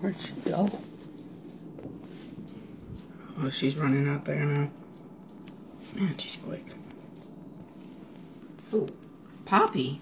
Where'd she go? Oh, she's running out there now. Man, she's quick. Who? Poppy?